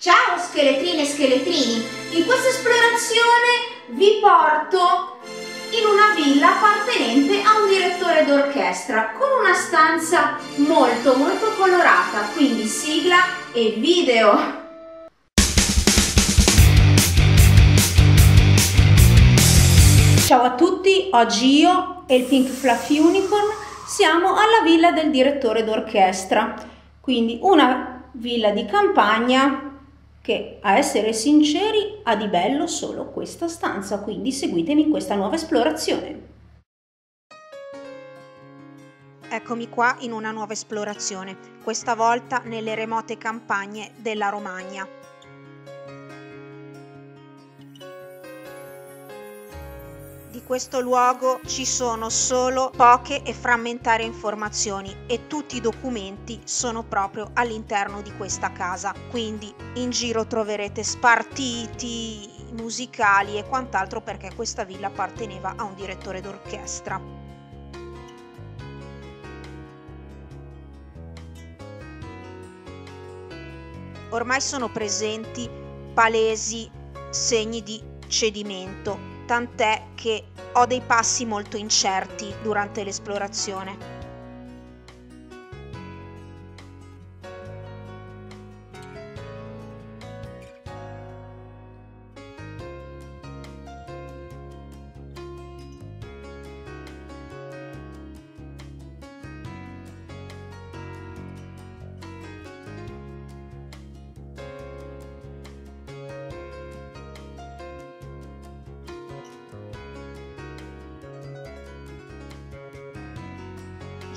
Ciao scheletrine e scheletrini! In questa esplorazione vi porto in una villa appartenente a un direttore d'orchestra con una stanza molto molto colorata, quindi sigla e video. Ciao a tutti, oggi io e il Pink Fluffy Unicorn siamo alla villa del direttore d'orchestra, quindi una villa di campagna che a essere sinceri ha di bello solo questa stanza, quindi seguitemi in questa nuova esplorazione. Eccomi qua in una nuova esplorazione, questa volta nelle remote campagne della Romagna. Questo luogo ci sono solo poche e frammentarie informazioni e tutti i documenti sono proprio all'interno di questa casa. Quindi in giro troverete spartiti musicali e quant'altro perché questa villa apparteneva a un direttore d'orchestra. Ormai sono presenti palesi segni di cedimento tant'è che ho dei passi molto incerti durante l'esplorazione.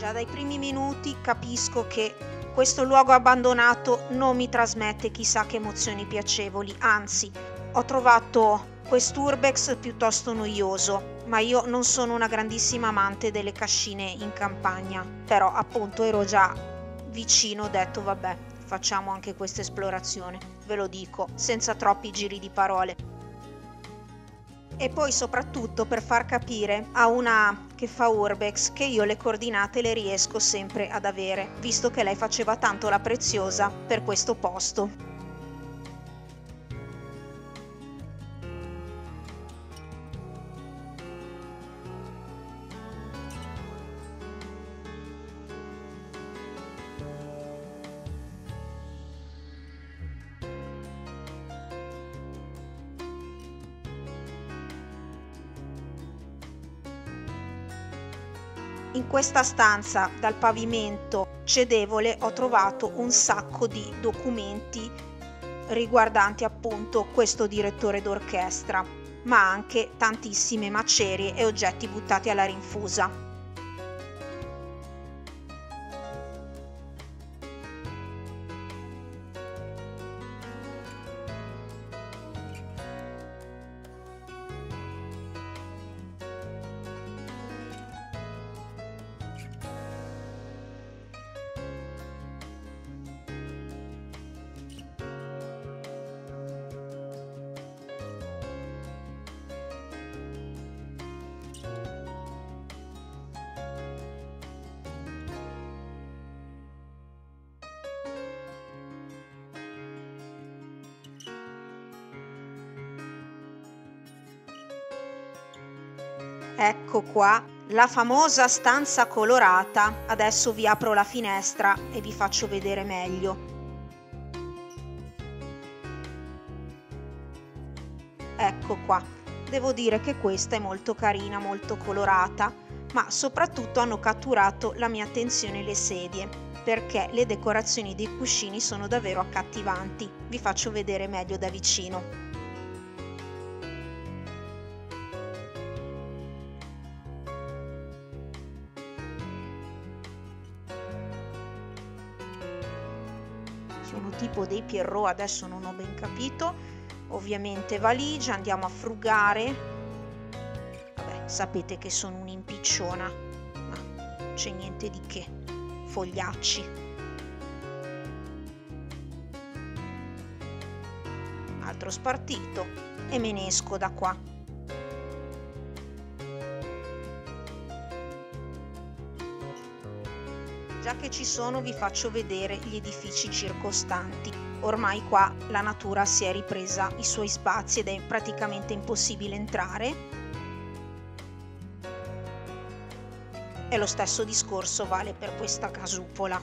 Già dai primi minuti capisco che questo luogo abbandonato non mi trasmette chissà che emozioni piacevoli, anzi ho trovato quest'urbex piuttosto noioso, ma io non sono una grandissima amante delle cascine in campagna, però appunto ero già vicino, ho detto vabbè facciamo anche questa esplorazione, ve lo dico, senza troppi giri di parole e poi soprattutto per far capire a una che fa urbex che io le coordinate le riesco sempre ad avere, visto che lei faceva tanto la preziosa per questo posto. In questa stanza dal pavimento cedevole ho trovato un sacco di documenti riguardanti appunto questo direttore d'orchestra, ma anche tantissime macerie e oggetti buttati alla rinfusa. Ecco qua la famosa stanza colorata. Adesso vi apro la finestra e vi faccio vedere meglio. Ecco qua. Devo dire che questa è molto carina, molto colorata, ma soprattutto hanno catturato la mia attenzione le sedie, perché le decorazioni dei cuscini sono davvero accattivanti. Vi faccio vedere meglio da vicino. Sono tipo dei Pierrot, adesso non ho ben capito. Ovviamente valigia, andiamo a frugare. Vabbè, sapete che sono un'impicciona, ma c'è niente di che. Fogliacci. Altro spartito e me ne esco da qua. Che ci sono vi faccio vedere gli edifici circostanti. ormai qua la natura si è ripresa i suoi spazi ed è praticamente impossibile entrare. E lo stesso discorso vale per questa casupola.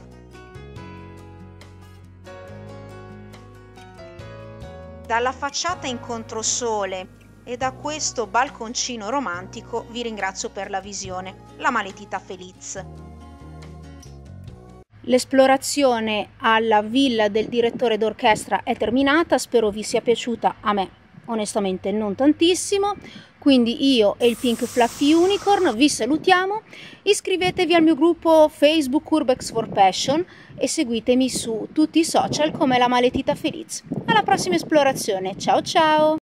Dalla facciata in controsole e da questo balconcino romantico vi ringrazio per la visione. La maletita Feliz. L'esplorazione alla villa del direttore d'orchestra è terminata, spero vi sia piaciuta a me onestamente non tantissimo. Quindi io e il Pink Fluffy Unicorn vi salutiamo. Iscrivetevi al mio gruppo Facebook Urbex for Passion e seguitemi su tutti i social come la maletita Feliz. Alla prossima esplorazione. Ciao ciao